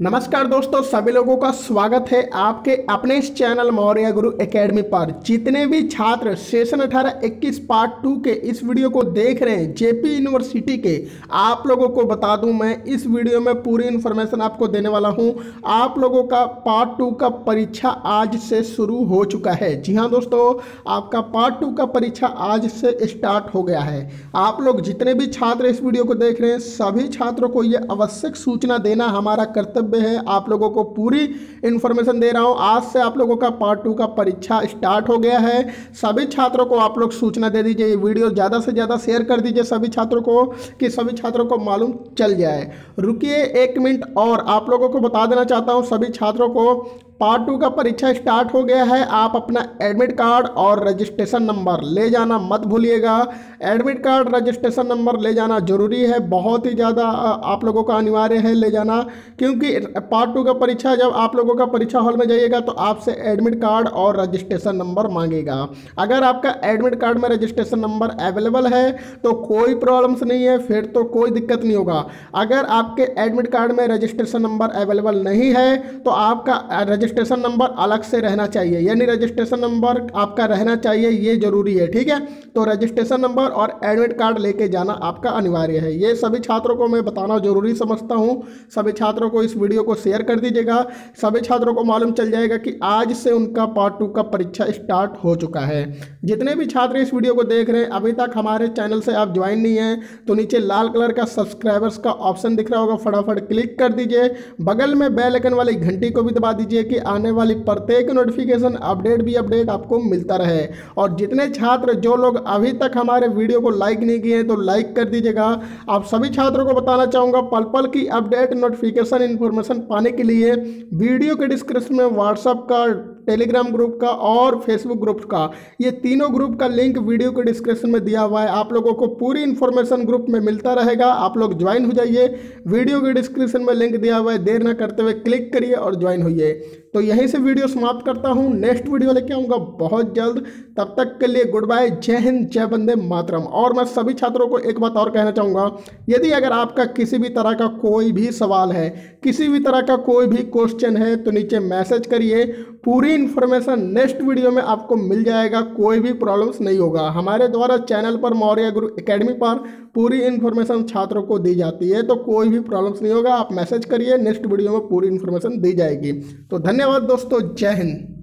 नमस्कार दोस्तों, सभी लोगों का स्वागत है आपके अपने इस चैनल मौर्य गुरु एकेडमी पर। जितने भी छात्र सेशन 18 21 पार्ट टू के इस वीडियो को देख रहे हैं, जेपी यूनिवर्सिटी के, आप लोगों को बता दूँ, मैं इस वीडियो में पूरी इन्फॉर्मेशन आपको देने वाला हूँ। आप लोगों का पार्ट टू का परीक्षा आज से शुरू हो चुका है। जी हाँ दोस्तों, आपका पार्ट टू का परीक्षा आज से स्टार्ट हो गया है। आप लोग जितने भी छात्र इस वीडियो को देख रहे हैं, सभी छात्रों को ये आवश्यक सूचना देना हमारा कर्तव्य कर्तव्य है। आप लोगों को पूरी इन्फॉर्मेशन दे रहा हूँ। आज से आप लोगों का पार्ट टू का परीक्षा स्टार्ट हो गया है। सभी छात्रों को आप लोग सूचना दे दीजिए। ये वीडियो ज़्यादा से ज़्यादा शेयर कर दीजिए सभी छात्रों को, कि सभी छात्रों को मालूम चल जाए। रुकी एक मिनट और। आप लोगों को बता देना चाहता हूँ, सभी छात्रों को पार्ट टू का परीक्षा स्टार्ट हो गया है। आप अपना एडमिट कार्ड और रजिस्ट्रेशन नंबर ले जाना मत भूलिएगा। एडमिट कार्ड, रजिस्ट्रेशन नंबर ले जाना ज़रूरी है। बहुत ही ज़्यादा आप लोगों का अनिवार्य है ले जाना, क्योंकि पार्ट टू का परीक्षा, जब आप लोगों का परीक्षा हॉल में जाइएगा तो आपसे एडमिट कार्ड और रजिस्ट्रेशन नंबर मांगेगा। अगर आपका एडमिट कार्ड में रजिस्ट्रेशन नंबर अवेलेबल है तो कोई प्रॉब्लम्स नहीं है, फिर तो कोई दिक्कत नहीं होगा। अगर आपके एडमिट कार्ड में रजिस्ट्रेशन नंबर अवेलेबल नहीं है तो आपका रजिस्ट्रेशन रजिस्ट्रेशन नंबर अलग से रहना चाहिए। यानी रजिस्ट्रेशन नंबर आपका रहना चाहिए, ये ज़रूरी है, ठीक है? तो रजिस्ट्रेशन नंबर और एडमिट कार्ड लेके जाना आपका अनिवार्य है। ये सभी छात्रों को मैं बताना ज़रूरी समझता हूँ। सभी छात्रों को इस वीडियो को शेयर कर दीजिएगा। सभी छात्रों को मालूम चल जाएगा कि आज से उनका पार्ट टू का परीक्षा स्टार्ट हो चुका है। जितने भी छात्र इस वीडियो को देख रहे हैं, अभी तक हमारे चैनल से आप ज्वाइन नहीं है तो नीचे लाल कलर का सब्सक्राइबर्स का ऑप्शन दिख रहा होगा, फटाफट क्लिक कर दीजिए। बगल में बेल आइकन वाली घंटी को भी दबा दीजिए कि आने वाली प्रत्येक नोटिफिकेशन अपडेट भी अपडेट आपको मिलता रहे। और जितने छात्र, जो लोग अभी तक हमारे वीडियो को लाइक नहीं किए हैं तो लाइक कर दीजिएगा। आप सभी छात्रों को बताना चाहूँगा पल पल की अपडेट नोटिफिकेशन इन्फॉर्मेशन पाने के लिए वीडियो के डिस्क्रिप्शन में व्हाट्सअप का टेलीग्राम ग्रुप का और फेसबुक ग्रुप का, ये तीनों ग्रुप का लिंक वीडियो के डिस्क्रिप्शन में दिया हुआ है। आप लोगों को पूरी इन्फॉर्मेशन ग्रुप में मिलता रहेगा। आप लोग ज्वाइन हो जाइए। वीडियो के डिस्क्रिप्शन में लिंक दिया हुआ है। देर ना करते हुए क्लिक करिए और ज्वाइन होइए। तो यहीं से वीडियो समाप्त करता हूँ। नेक्स्ट वीडियो लेके आऊँगा बहुत जल्द। तब तक के लिए गुड बाय जय हिंद, जय बंदे मातरम। और मैं सभी छात्रों को एक बात और कहना चाहूँगा, यदि अगर आपका किसी भी तरह का कोई भी सवाल है, किसी भी तरह का कोई भी क्वेश्चन है तो नीचे मैसेज करिए। पूरी इन्फॉर्मेशन नेक्स्ट वीडियो में आपको मिल जाएगा, कोई भी प्रॉब्लम्स नहीं होगा। हमारे द्वारा चैनल पर, मौर्य गुरु एकेडमी पर पूरी इन्फॉर्मेशन छात्रों को दी जाती है तो कोई भी प्रॉब्लम्स नहीं होगा। आप मैसेज करिए नेक्स्ट वीडियो में पूरी इन्फॉर्मेशन दी जाएगी। तो धन्यवाद दोस्तों जय हिंद।